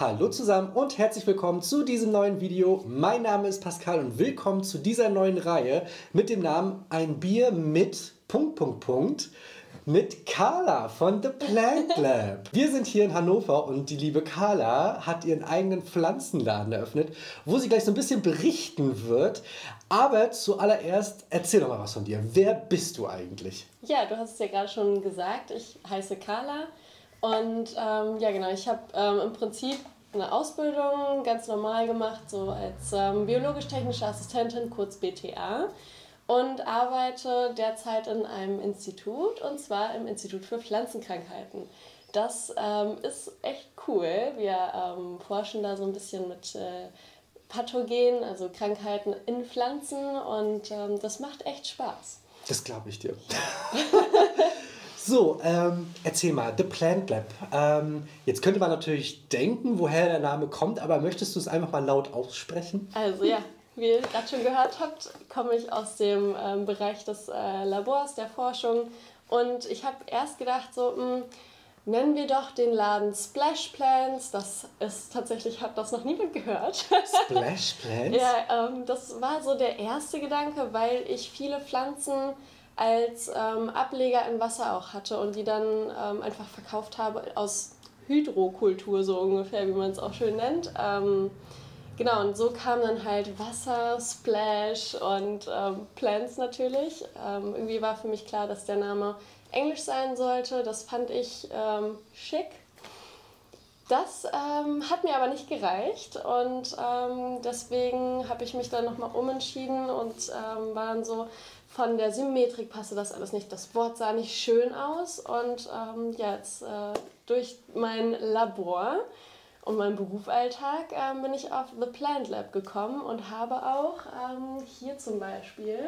Hallo zusammen und herzlich willkommen zu diesem neuen Video. Mein Name ist Pascal und willkommen zu dieser neuen Reihe mit dem Namen Ein Bier mit Punkt, Punkt, Punkt mit Carla von The Plant Lab. Wir sind hier in Hannover und die liebe Carla hat ihren eigenen Pflanzenladen eröffnet, wo sie gleich so ein bisschen berichten wird. Aber zuallererst erzähl doch mal was von dir. Wer bist du eigentlich? Ja, du hast es ja gerade schon gesagt. Ich heiße Carla und ähm, ja, genau, ich habe ähm, im Prinzip eine Ausbildung ganz normal gemacht, so als ähm, biologisch-technische Assistentin, kurz BTA. Und arbeite derzeit in einem Institut, und zwar im Institut für Pflanzenkrankheiten. Das ähm, ist echt cool. Wir ähm, forschen da so ein bisschen mit äh, Pathogenen, also Krankheiten in Pflanzen, und ähm, das macht echt Spaß. Das glaube ich dir. So, ähm, erzähl mal, The Plant Lab. Ähm, jetzt könnte man natürlich denken, woher der Name kommt, aber möchtest du es einfach mal laut aussprechen? Also ja, wie ihr gerade schon gehört habt, komme ich aus dem ähm, Bereich des äh, Labors, der Forschung. Und ich habe erst gedacht, so, mh, hm, nennen wir doch den Laden Splash Plants. Das ist tatsächlich, hat das noch niemand gehört. Splash Plants? ja, ähm, das war so der erste Gedanke, weil ich viele Pflanzen als ähm, Ableger in Wasser auch hatte und die dann ähm, einfach verkauft habe aus Hydrokultur, so ungefähr, wie man es auch schön nennt. Ähm, genau, und so kam dann halt Wasser, Splash und ähm, Plants natürlich. Ähm, irgendwie war für mich klar, dass der Name Englisch sein sollte. Das fand ich ähm, schick. Das ähm, hat mir aber nicht gereicht und ähm, deswegen habe ich mich dann nochmal umentschieden und ähm, war dann so, von der Symmetrik passte das alles nicht. Das Wort sah nicht schön aus und ähm, jetzt äh, durch mein Labor und meinen Berufsalltag ähm, bin ich auf The Plant Lab gekommen und habe auch ähm, hier zum Beispiel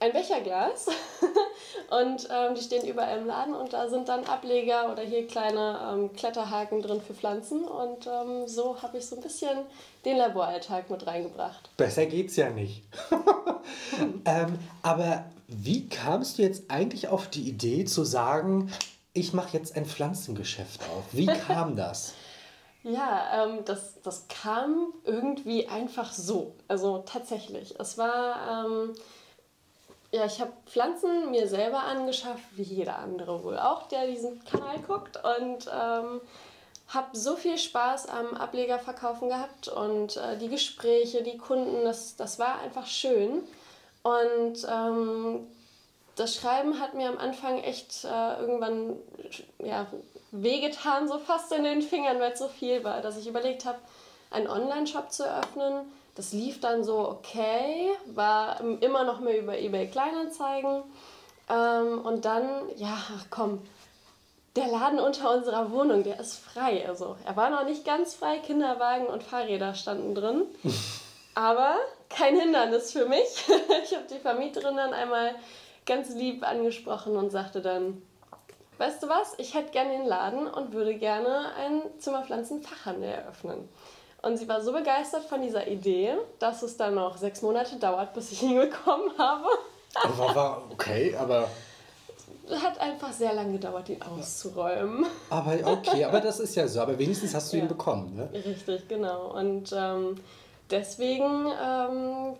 ein Becherglas und ähm, die stehen überall im Laden und da sind dann Ableger oder hier kleine ähm, Kletterhaken drin für Pflanzen und ähm, so habe ich so ein bisschen den Laboralltag mit reingebracht. Besser geht's ja nicht. Ähm, aber wie kamst du jetzt eigentlich auf die Idee zu sagen, ich mache jetzt ein Pflanzengeschäft auf? Wie kam das? Ja, ähm, das, das kam irgendwie einfach so. Also tatsächlich. Es war ähm, ja, ich habe Pflanzen mir selber angeschafft, wie jeder andere wohl auch, der diesen Kanal guckt. Und ähm, habe so viel Spaß am Ablegerverkaufen gehabt und äh, die Gespräche, die Kunden, das, das war einfach schön. Und ähm, das Schreiben hat mir am Anfang echt äh, irgendwann ja, wehgetan, so fast in den Fingern, weil es so viel war, dass ich überlegt habe, einen Online-Shop zu eröffnen das lief dann so okay, war immer noch mehr über eBay Kleinanzeigen. Ähm, und dann, ja, komm, der Laden unter unserer Wohnung, der ist frei. Also er war noch nicht ganz frei, Kinderwagen und Fahrräder standen drin. Aber kein Hindernis für mich. ich habe die Vermieterin dann einmal ganz lieb angesprochen und sagte dann, weißt du was, ich hätte gerne den Laden und würde gerne einen Zimmerpflanzenfachhandel eröffnen. Und sie war so begeistert von dieser Idee, dass es dann noch sechs Monate dauert, bis ich ihn bekommen habe. Aber war okay, aber. Hat einfach sehr lange gedauert, ihn auszuräumen. Aber okay, aber das ist ja so. Aber wenigstens hast du ja. ihn bekommen, ne? Richtig, genau. Und ähm, deswegen, ähm,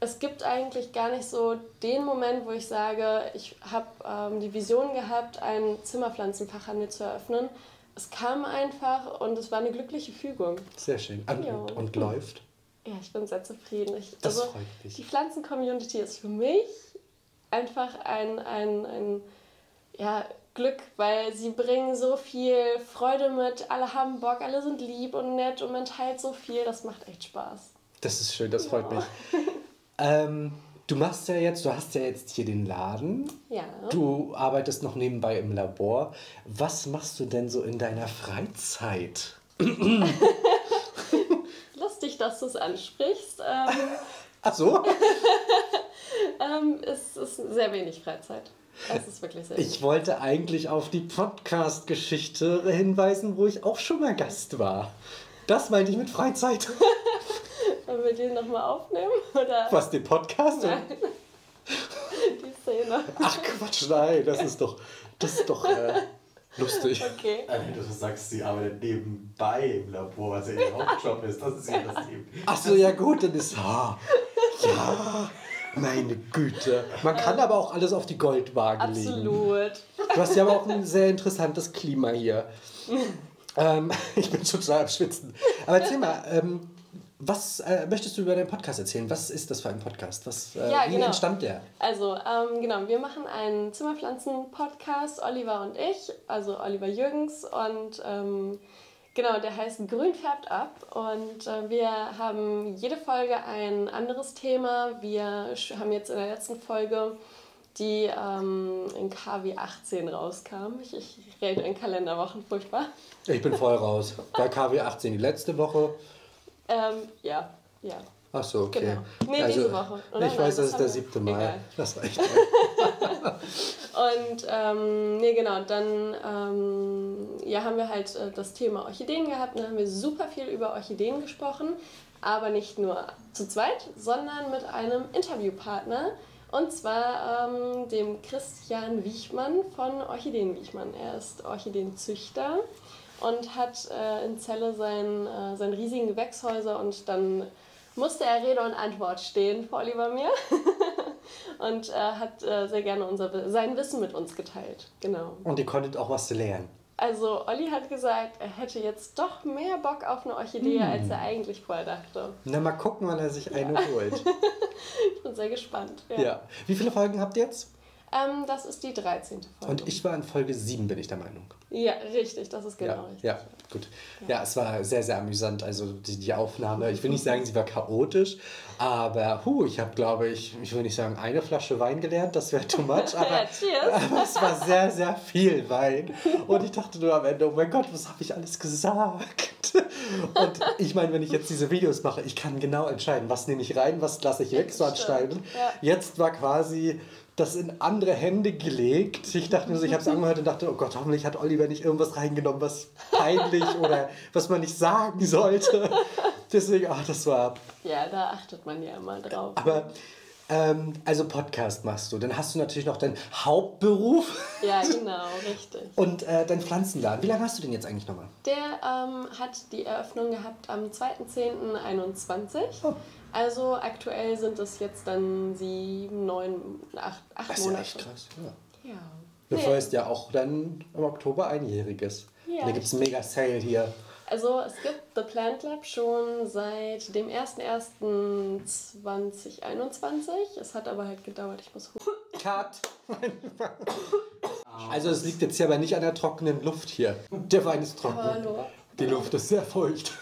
es gibt eigentlich gar nicht so den Moment, wo ich sage, ich habe ähm, die Vision gehabt, einen Zimmerpflanzenfachhandel zu eröffnen, es kam einfach und es war eine glückliche Fügung. Sehr schön. Und, ja. und, und läuft? Ja, ich bin sehr zufrieden. Ich, das also, freut mich. Die Pflanzen-Community ist für mich einfach ein, ein, ein ja, Glück, weil sie bringen so viel Freude mit. Alle haben Bock, alle sind lieb und nett und man teilt so viel. Das macht echt Spaß. Das ist schön, das freut ja. mich. ähm, Du machst ja jetzt, du hast ja jetzt hier den Laden. Ja. Du arbeitest noch nebenbei im Labor. Was machst du denn so in deiner Freizeit? Lustig, dass du es ansprichst. Ähm, Ach so? ähm, es ist sehr wenig Freizeit. Es ist wirklich sehr Ich wollte eigentlich auf die Podcast-Geschichte hinweisen, wo ich auch schon mal Gast war. Das meinte ich mit Freizeit. Wollen wir den nochmal aufnehmen? Oder? Was, den Podcast? Nein. Die Szene. Ach Quatsch, nein, das ist doch. Das ist doch. Äh, lustig. Okay. Äh, Du sagst, sie arbeitet nebenbei im Labor, was ja ihr Hauptjob ist. Das ist ja das Leben. Ach so, ja gut, dann ist... Ah, ja, meine Güte. Man kann aber auch alles auf die Goldwaage legen. Absolut. Du hast ja aber auch ein sehr interessantes Klima hier. ähm, ich bin schon total am Schwitzen. Aber erzähl mal, ähm, was äh, möchtest du über deinen Podcast erzählen? Was ist das für ein Podcast? Was, äh, Ja, wie genau. entstand der? Also, ähm, genau, wir machen einen Zimmerpflanzen-Podcast, Oliver und ich, also Oliver Jürgens. Und ähm, genau, der heißt Grün färbt ab. Und äh, wir haben jede Folge ein anderes Thema. Wir haben jetzt in der letzten Folge, die ähm, in KW 18 rauskam. Ich, ich rede in Kalenderwochen, furchtbar. Ich bin voll raus. Bei KW 18 die letzte Woche. Ähm, ja, ja. Ach so, okay. Genau. Nee, diese Woche. Oder? Ich Nein, weiß, das ist der wir- siebte Mai. Egal. Das reicht. Und ähm, nee, genau, dann ähm, ja, haben wir halt äh, das Thema Orchideen gehabt. Dann haben wir super viel über Orchideen gesprochen, aber nicht nur zu zweit, sondern mit einem Interviewpartner. Und zwar ähm, dem Christian Wiechmann von Orchideen Wiechmann. Er ist Orchideenzüchter und hat äh, in Celle sein, äh, seinen riesigen Gewächshäuser und dann musste er Rede und Antwort stehen vor Oliver mir und äh, hat äh, sehr gerne unser, sein Wissen mit uns geteilt. Genau. Und ihr konntet auch was lernen. Also Olli hat gesagt, er hätte jetzt doch mehr Bock auf eine Orchidee, Hm. als er eigentlich vorher dachte. Na, mal gucken, wann er sich eine holt. Ich bin sehr gespannt. Ja. Wie viele Folgen habt ihr jetzt? Ähm, das ist die 13. Folge. Und ich war in Folge 7, bin ich der Meinung. Ja, richtig, das ist genau ja, richtig. ja, gut. Ja, es war sehr, sehr amüsant. Also die, die Aufnahme, ich will nicht sagen, sie war chaotisch, aber hu, ich habe, glaube ich, ich will nicht sagen, eine Flasche Wein gelernt, das wäre too much, aber, Ja, aber es war sehr, sehr viel Wein. Und ich dachte nur am Ende, oh mein Gott, was habe ich alles gesagt? Und ich meine, wenn ich jetzt diese Videos mache, ich kann genau entscheiden, was nehme ich rein, was lasse ich weg, so anschneiden. Ja. Jetzt war quasi das in andere Hände gelegt. Ich dachte nur so, ich habe es angehört und dachte, oh Gott, hoffentlich hat Oliver nicht irgendwas reingenommen, was peinlich oder was man nicht sagen sollte. Deswegen, ach, das war. Ja, da achtet man ja immer drauf. Aber, ähm, also Podcast machst du. Dann hast du natürlich noch deinen Hauptberuf Ja, genau, richtig. und äh, deinen Pflanzenladen. Wie lange hast du den jetzt eigentlich nochmal? Der ähm, hat die Eröffnung gehabt am 2.10.21. Oh. Also aktuell sind es jetzt dann sieben, neun, acht, acht Das ist ja echt krass. Ja. Ja. Du Nee. feierst ja auch dann im Oktober einjähriges. Ja, da gibt es einen mega Sale hier. Also es gibt The Plant Lab schon seit dem 01.01.2021. Es hat aber halt gedauert, ich muss hoch. Cut. Also es liegt jetzt hier aber nicht an der trockenen Luft hier. Der Wein ist trocken. Hallo. Die Luft ist sehr feucht.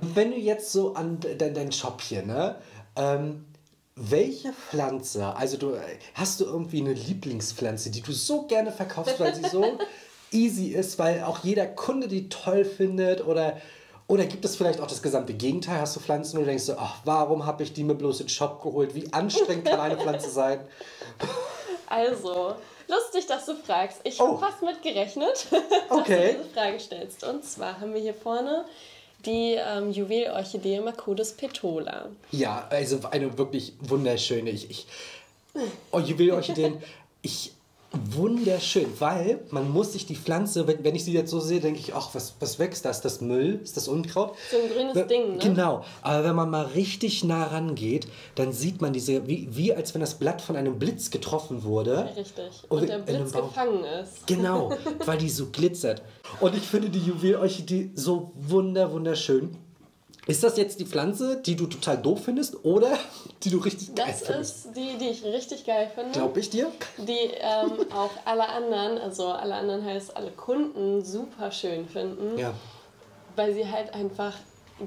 Wenn du jetzt so an de de deinen Shop hier, ne? Ähm, welche Pflanze, also du hast du irgendwie eine Lieblingspflanze, die du so gerne verkaufst, weil sie so easy ist, weil auch jeder Kunde die toll findet oder oder gibt es vielleicht auch das gesamte Gegenteil? Hast du Pflanzen, du denkst, so, ach, warum habe ich die mir bloß in den Shop geholt? Wie anstrengend kann eine Pflanze sein? Also, lustig, dass du fragst. Ich Oh. habe fast mit gerechnet, Okay. dass du diese Frage stellst. Und zwar haben wir hier vorne die ähm, Juwelorchidee Macudis petola. Ja, also eine wirklich wunderschöne. Ich, ich, oh, Juwelorchideen, ich wunderschön, weil man muss sich die Pflanze, wenn, wenn ich sie jetzt so sehe, denke ich, ach, was, was wächst da? Ist das Müll? Ist das Unkraut? So ein grünes Wenn- Ding, ne? Genau, aber wenn man mal richtig nah rangeht, dann sieht man diese, wie, wie als wenn das Blatt von einem Blitz getroffen wurde. Richtig. Und Und der Blitz gefangen ist. Genau, weil die so glitzert. Und ich finde die Juwelorchidee so wunder, wunderschön. Ist das jetzt die Pflanze, die du total doof findest oder die du richtig geil Das findest? ist die, die ich richtig geil finde. Glaub ich dir? die ähm, auch alle anderen, also alle anderen heißt alle Kunden super schön finden, Ja. weil sie halt einfach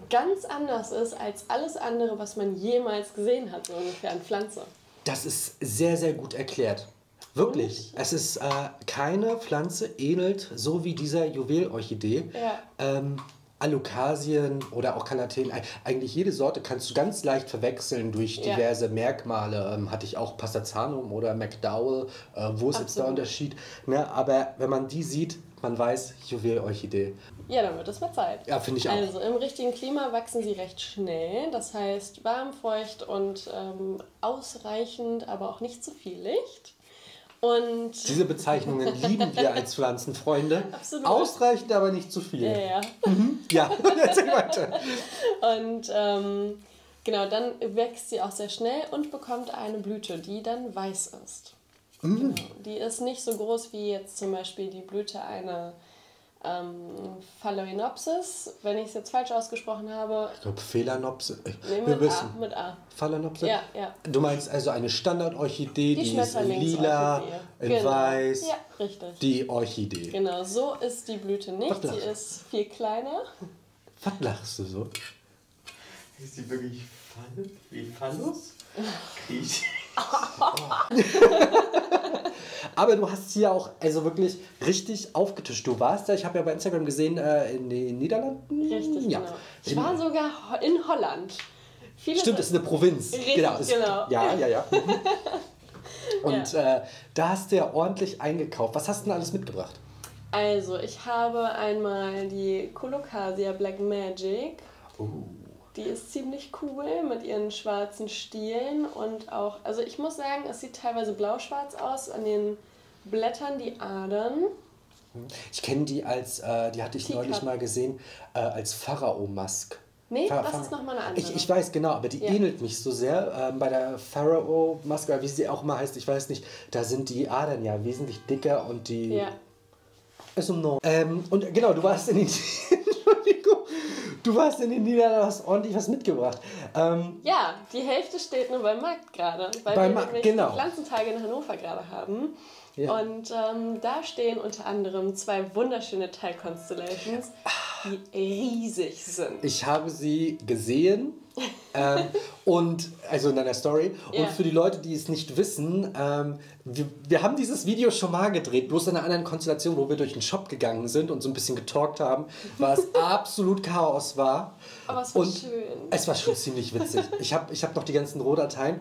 ganz anders ist als alles andere, was man jemals gesehen hat, so ungefähr an Pflanze. Das ist sehr, sehr gut erklärt. Wirklich. Es ist äh, keine Pflanze ähnelt so wie dieser Juwelorchidee. Ja. Ähm, Alukasien oder auch Kanateen, Eig- eigentlich jede Sorte kannst du ganz leicht verwechseln durch Ja. diverse Merkmale. Ähm, hatte ich auch Passazanum oder McDowell. Äh, wo ist jetzt der Absolut. Unterschied? Ne? Aber wenn man die sieht, man weiß, Juwelorchidee. Ja, dann wird es mal Zeit. Ja, finde ich auch. Also im richtigen Klima wachsen sie recht schnell, das heißt warm, feucht und ähm, ausreichend, aber auch nicht zu viel Licht. Und Diese Bezeichnungen lieben wir als Pflanzenfreunde. Absolut. Ausreichend, aber nicht zu viel. ja, ja. Ja, erzähl weiter. Und ähm, genau, dann wächst sie auch sehr schnell und bekommt eine Blüte, die dann weiß ist. Genau. Die ist nicht so groß wie jetzt zum Beispiel die Blüte einer ähm, Phalaenopsis. Wenn ich es jetzt falsch ausgesprochen habe, Ich glaube, Phalaenopsis. nee, Wir mit A, wissen. mit A. Phalaenopsis? Ja, ja. Du meinst also eine Standardorchidee, Die die, ist in lila, in Genau. weiß. Ja, richtig. Die Orchidee. Genau, so ist die Blüte nicht. Was Sie ist viel kleiner. Was lachst du so? Ist die wirklich Fall wie Phallus? Ich. Aber du hast sie ja auch also wirklich richtig aufgetischt. Du warst ja, ich habe ja bei Instagram gesehen, äh, in den Niederlanden. Richtig, ja. genau. Ich war sogar in Holland. Viele Stimmt, das ist eine Provinz. Richtig, genau. ist- genau. Ja, ja, ja. Mhm. Und äh, da hast du ja ordentlich eingekauft. Was hast du denn alles mitgebracht? Also, ich habe einmal die Colocasia Black Magic. Oh. Die ist ziemlich cool mit ihren schwarzen Stielen und auch, also ich muss sagen, es sieht teilweise blau-schwarz aus an den Blättern, die Adern. Ich kenne die als, äh, die hatte ich Teacup. neulich mal gesehen, äh, als Pharao-Mask. Nee, Pha- das ist nochmal eine andere. Ich, ich weiß genau, aber die Ja. ähnelt mich so sehr. Ähm, bei der Pharaoh-Maske, oder wie sie auch immer heißt, ich weiß nicht, da sind die Adern ja wesentlich dicker und die. Ja. Ist um no. ähm, Und genau, du warst in den. Entschuldigung. Du warst in den Niederlanden, hast ordentlich was mitgebracht. Ähm, Ja, die Hälfte steht nur beim Markt gerade, weil Beim wir Ma- nämlich genau. die Pflanzentage in Hannover gerade haben. Ja. Und ähm, da stehen unter anderem zwei wunderschöne Tile Constellations, die riesig sind. Ich habe sie gesehen ähm, und also in deiner Story. Ja. Und für die Leute, die es nicht wissen, ähm, wir, wir haben dieses Video schon mal gedreht, bloß in einer anderen Konstellation, wo wir durch den Shop gegangen sind und so ein bisschen getalkt haben, war es absolut Chaos war. Aber es war und schön. Es war schon ziemlich witzig. Ich habe ich hab noch die ganzen Rohdateien.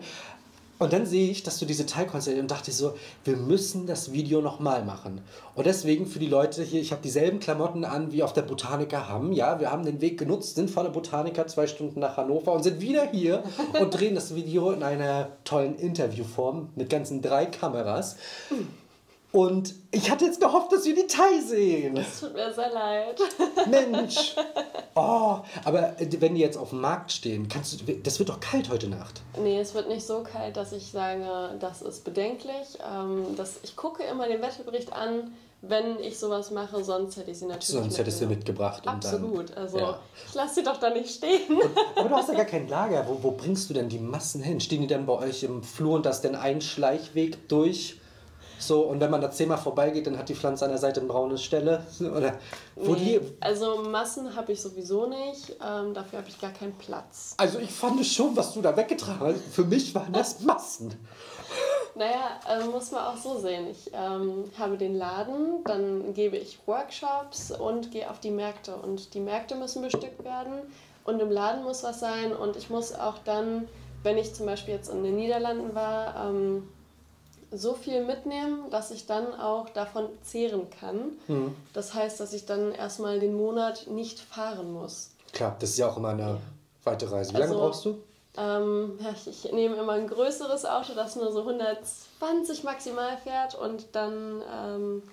Und dann sehe ich, dass du diese Teilkonstellation und dachte so, wir müssen das Video nochmal machen. Und deswegen für die Leute hier, ich habe dieselben Klamotten an wie auf der Botaniker haben. Ja, wir haben den Weg genutzt, sind von der Botaniker zwei Stunden nach Hannover und sind wieder hier und drehen das Video in einer tollen Interviewform mit ganzen drei Kameras. Und ich hatte jetzt gehofft, dass wir die Thai sehen. Es tut mir sehr leid. Mensch. Oh, aber äh, wenn die jetzt auf dem Markt stehen, kannst du, das wird doch kalt heute Nacht. Nee, es wird nicht so kalt, dass ich sage, das ist bedenklich. Ähm, das, ich gucke immer den Wetterbericht an, wenn ich sowas mache, sonst hätte ich sie natürlich Sonst hättest du mitgenommen. mitgebracht. Und Absolut. Dann, Also ja. ich lasse sie doch da nicht stehen. Aber du hast ja gar kein Lager. Wo, wo bringst du denn die Massen hin? Stehen die dann bei euch im Flur und das ist dann ein Schleichweg durch? So, und wenn man da zehnmal vorbeigeht, dann hat die Pflanze an der Seite eine braune Stelle. Oder wo Nee, die. also Massen habe ich sowieso nicht. Ähm, dafür habe ich gar keinen Platz. Also ich fand schon, was du da weggetragen hast. Für mich waren das Massen. Naja, äh, muss man auch so sehen. Ich ähm, habe den Laden, dann gebe ich Workshops und gehe auf die Märkte. Und die Märkte müssen bestückt werden und im Laden muss was sein. Und ich muss auch dann, wenn ich zum Beispiel jetzt in den Niederlanden war, ähm, so viel mitnehmen, dass ich dann auch davon zehren kann. Das heißt, dass ich dann erstmal den Monat nicht fahren muss. Klar, das ist ja auch immer eine weite Reise. Wie lange Also- brauchst du? Ähm, ja, ich, ich nehme immer ein größeres Auto, das nur so 120 maximal fährt und dann ähm,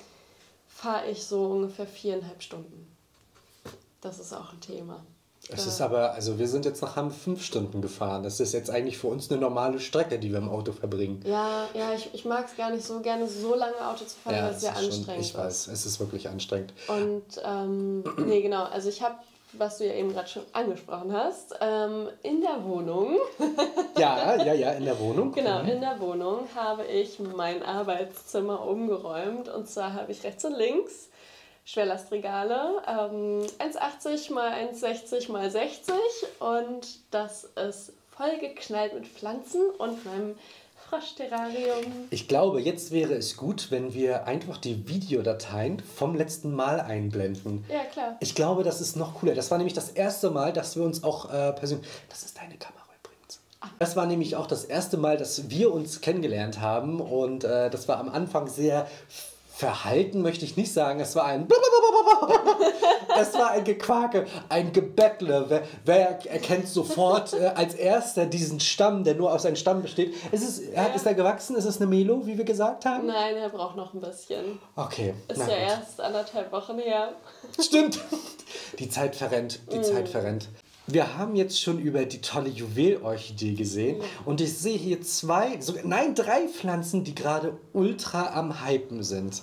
fahre ich so ungefähr viereinhalb Stunden. Das ist auch ein Thema. Es ist aber, also wir sind jetzt nach Hamm fünf Stunden gefahren. Das ist jetzt eigentlich für uns eine normale Strecke, die wir im Auto verbringen. ja, ja, ich, ich mag es gar nicht so gerne, so lange Auto zu fahren, weil es sehr ist schon- anstrengend Ich weiß, es ist wirklich anstrengend. ist. Und ähm, nee, genau, also ich habe, was du ja eben gerade schon angesprochen hast, ähm, in der Wohnung Ja, ja, ja, in der Wohnung. Genau, in der Wohnung habe ich mein Arbeitszimmer umgeräumt. Und zwar habe ich rechts und links Schwerlastregale, ähm, 1,80 mal 1,60 mal 60 und das ist vollgeknallt mit Pflanzen und meinem Froschterrarium. Ich glaube, jetzt wäre es gut, wenn wir einfach die Videodateien vom letzten Mal einblenden. Ja, klar. Ich glaube, das ist noch cooler. Das war nämlich das erste Mal, dass wir uns auch äh, persönlich. Das ist deine Kamera übrigens. Das war nämlich auch das erste Mal, dass wir uns kennengelernt haben. Und äh, das war am Anfang sehr verhalten, möchte ich nicht sagen. Es war ein. Das war ein Gequake, ein Gebettle. Wer, wer erkennt sofort äh, als erster diesen Stamm, der nur aus einem Stamm besteht? Ist, es, ja. ist er gewachsen? Ist es eine Melo, wie wir gesagt haben? Nein, er braucht noch ein bisschen. Okay. Ist ja erst anderthalb Wochen her. Stimmt. Die Zeit verrennt. Die mm. Zeit verrennt. Wir haben jetzt schon über die tolle Juwelorchidee gesehen und ich sehe hier zwei, so, nein, drei Pflanzen, die gerade ultra am Hypen sind.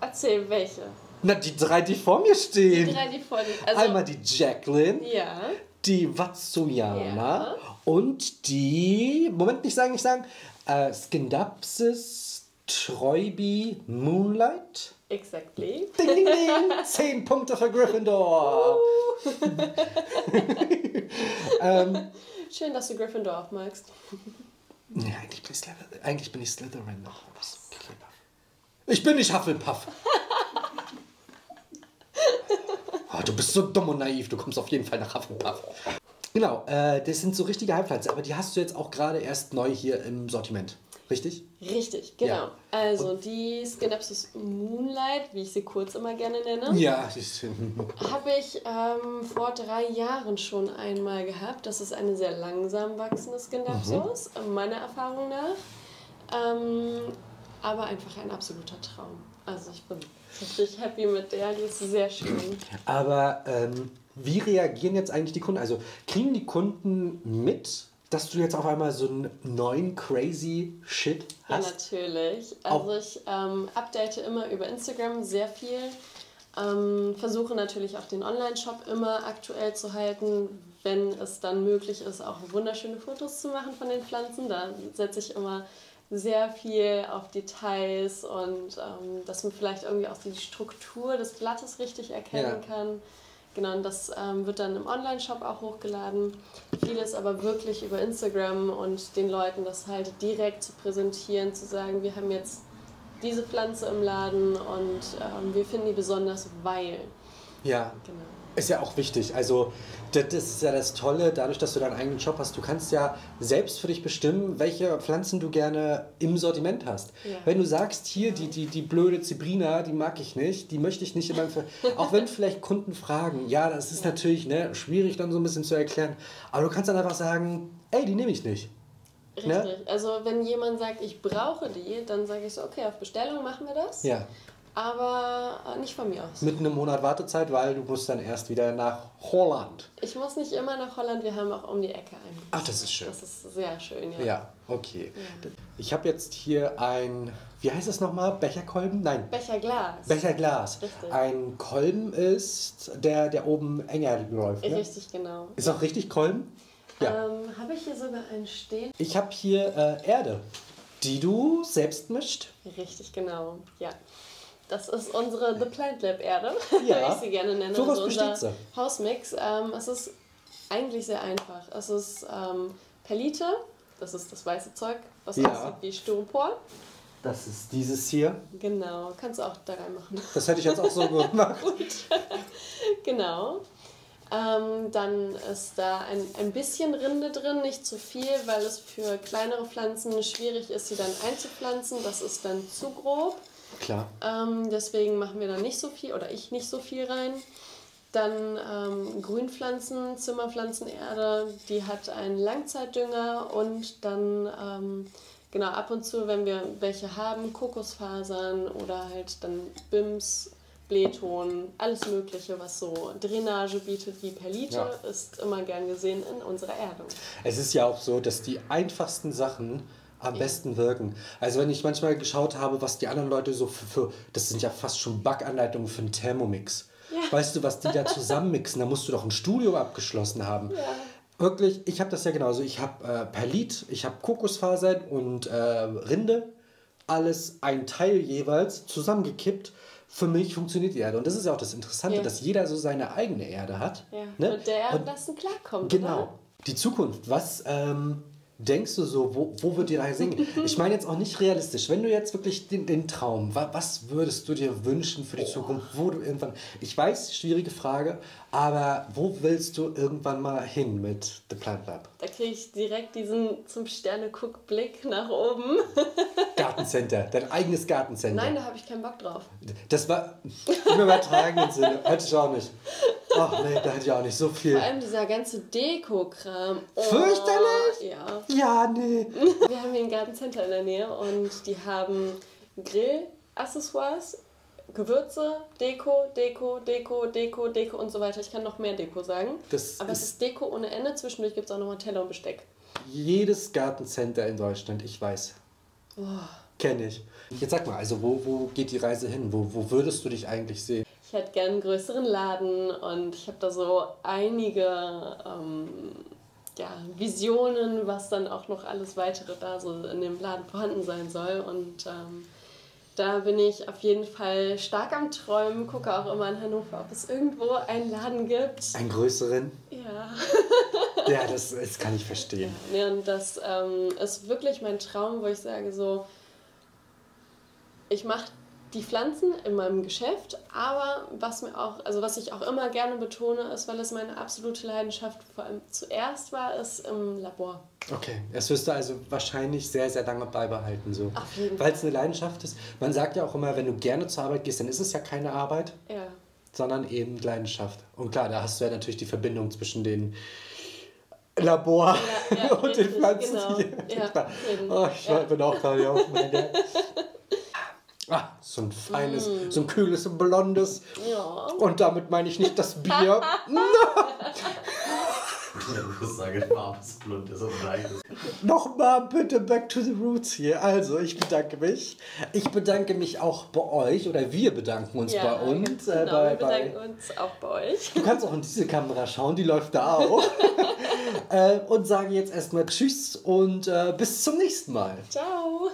Erzähl, welche? Na, die drei, die vor mir stehen. Die drei, die vor dir also, Einmal die Jacqueline. Ja. Die Watsuyana. Ja. Und die, Moment, nicht sagen, nicht sagen, äh, Skindapsis Troibi Moonlight. Exactly. Ding, ding, ding. Zehn Punkte für Gryffindor. ähm, Schön, dass du Gryffindor aufmagst. Ja, eigentlich bin ich, Slytherin. eigentlich bin ich Slytherin. Ich bin nicht Hufflepuff. oh, du bist so dumm und naiv. Du kommst auf jeden Fall nach Hufflepuff. Genau, äh, das sind so richtige Halbplätze, aber die hast du jetzt auch gerade erst neu hier im Sortiment. Richtig? Richtig, genau. Ja. Also Und die Skinapsis Moonlight, wie ich sie kurz immer gerne nenne, ja. habe ich ähm, vor drei Jahren schon einmal gehabt. Das ist eine sehr langsam wachsende Skinapsis, mhm. meiner Erfahrung nach. Ähm, aber einfach ein absoluter Traum. Also ich bin richtig happy mit der, die ist sehr schön. Aber ähm, wie reagieren jetzt eigentlich die Kunden? Also kriegen die Kunden mit, dass du jetzt auf einmal so einen neuen crazy Shit hast? Ja, natürlich. Also auch ich ähm, update immer über Instagram sehr viel. Ähm, versuche natürlich auch den Online-Shop immer aktuell zu halten, wenn es dann möglich ist, auch wunderschöne Fotos zu machen von den Pflanzen. Da setze ich immer sehr viel auf Details und ähm, dass man vielleicht irgendwie auch die Struktur des Blattes richtig erkennen ja. kann. Genau, und das ähm, wird dann im Online-Shop auch hochgeladen. Vieles aber wirklich über Instagram und den Leuten das halt direkt zu präsentieren, zu sagen, wir haben jetzt diese Pflanze im Laden und ähm, wir finden die besonders, weil. Ja. Genau. Ist ja auch wichtig. Also das ist ja das Tolle, dadurch, dass du deinen eigenen Shop hast. Du kannst ja selbst für dich bestimmen, welche Pflanzen du gerne im Sortiment hast. Ja. Wenn du sagst, hier die, die, die blöde Zibrina, die mag ich nicht, die möchte ich nicht in meinem Ver Auch wenn vielleicht Kunden fragen, ja, das ist ja. natürlich ne, schwierig dann so ein bisschen zu erklären. Aber du kannst dann einfach sagen, ey, die nehme ich nicht. Richtig. Ne? Also wenn jemand sagt, ich brauche die, dann sage ich so, okay, auf Bestellung machen wir das. Ja aber äh, nicht von mir aus. Mit einem Monat Wartezeit, weil du musst dann erst wieder nach Holland. Ich muss nicht immer nach Holland, wir haben auch um die Ecke einen. Ach, das ist schön. Das ist sehr schön, ja. Ja, okay. Ja. Ich habe jetzt hier ein, wie heißt es nochmal? Becherkolben? Nein. Becherglas. Becherglas. Richtig. Ein Kolben ist der, der oben enger läuft. Ne? Richtig, genau. Ist auch richtig Kolben? Ja. Ähm, habe ich hier sogar einen stehen? Ich habe hier äh, Erde, die du selbst mischt. Richtig, genau. Ja. Das ist unsere The Plant Lab Erde, ja. wie ich sie gerne nenne. So was also unser sie? Hausmix. Ähm, es ist eigentlich sehr einfach. Es ist ähm, Perlite, das ist das weiße Zeug, was ja. aussieht wie Styropor. Das ist dieses hier. Genau, kannst du auch da reinmachen. Das hätte ich jetzt auch so gemacht. Gut. genau. Ähm, dann ist da ein, ein bisschen Rinde drin, nicht zu viel, weil es für kleinere Pflanzen schwierig ist, sie dann einzupflanzen. Das ist dann zu grob. Klar. Ähm, deswegen machen wir da nicht so viel oder ich nicht so viel rein. Dann ähm, Grünpflanzen, Zimmerpflanzenerde, die hat einen Langzeitdünger und dann ähm, genau ab und zu, wenn wir welche haben, Kokosfasern oder halt dann Bims, Blähton, alles Mögliche, was so Drainage bietet wie Perlite, ja. ist immer gern gesehen in unserer Erdung. Es ist ja auch so, dass die einfachsten Sachen am besten wirken. Also wenn ich manchmal geschaut habe, was die anderen Leute so für, für das sind ja fast schon Backanleitungen für einen Thermomix. Ja. Weißt du, was die da zusammenmixen? Da musst du doch ein Studio abgeschlossen haben. Ja. Wirklich, ich habe das ja genauso. Ich habe äh, Perlit, ich habe Kokosfasern und äh, Rinde. Alles ein Teil jeweils zusammengekippt. Für mich funktioniert die Erde. Und das ist ja auch das Interessante, ja. dass jeder so seine eigene Erde hat. Ja. Ne? Und der am besten klarkommt. Genau. Oder? Die Zukunft. Was ähm, denkst du so, wo, wo wird die Reise hingehen? Ich meine jetzt auch nicht realistisch. Wenn du jetzt wirklich den, den Traum, was würdest du dir wünschen für die Zukunft, wo du irgendwann, ich weiß, schwierige Frage, aber wo willst du irgendwann mal hin mit The Plant Lab? Da kriege ich direkt diesen zum Sterne-Guck-Blick nach oben. Gartencenter, dein eigenes Gartencenter. Nein, da habe ich keinen Bock drauf. Das war im übertragenen Sinne, hätte ich auch nicht. Ach nee, da hätte ich auch nicht so viel. Vor allem dieser ganze Deko-Kram. Oh, Fürchterlich? Ja. Ja, nee. Wir haben hier ein Gartencenter in der Nähe und die haben Grill-Accessoires, Gewürze, Deko, Deko, Deko, Deko, Deko und so weiter. Ich kann noch mehr Deko sagen. Das Aber es ist ist Deko ohne Ende. Zwischendurch gibt es auch nochmal Teller und Besteck. jedes Gartencenter in Deutschland, ich weiß. Kenne ich. Jetzt sag mal, also wo, wo geht die Reise hin? Wo, wo würdest du dich eigentlich sehen? Ich hätte gern einen größeren Laden und ich habe da so einige ähm, ja, Visionen, was dann auch noch alles weitere da so in dem Laden vorhanden sein soll. Und ähm, da bin ich auf jeden Fall stark am Träumen, gucke auch immer in Hannover, ob es irgendwo einen Laden gibt. Einen größeren? Ja. Ja, das, das kann ich verstehen. Nee, und das ähm, ist wirklich mein Traum, wo ich sage so, ich mache die Pflanzen in meinem Geschäft, aber was mir auch, also was ich auch immer gerne betone, ist, weil es meine absolute Leidenschaft vor allem zuerst war, ist im Labor. Okay, das wirst du also wahrscheinlich sehr, sehr lange beibehalten. So. Weil es eine Leidenschaft ist. Man sagt ja auch immer, wenn du gerne zur Arbeit gehst, dann ist es ja keine Arbeit, Ja. sondern eben Leidenschaft. Und klar, da hast du ja natürlich die Verbindung zwischen den Labor Ja, ja, und den richtig, Pflanzen genau. hier. Ja, oh, ich bin auch gerade auf meine. Ah, so ein feines, Mm. so ein kühles, blondes. Ja. Und damit meine ich nicht das Bier. Nochmal bitte back to the roots hier. Also, ich bedanke mich. Ich bedanke mich auch bei euch oder wir bedanken uns ja, bei uns. ganz äh, Genau, bei, wir bei, bedanken uns auch bei euch. du kannst auch in diese Kamera schauen, die läuft da auch. äh, und sage jetzt erstmal Tschüss und äh, bis zum nächsten Mal. Ciao.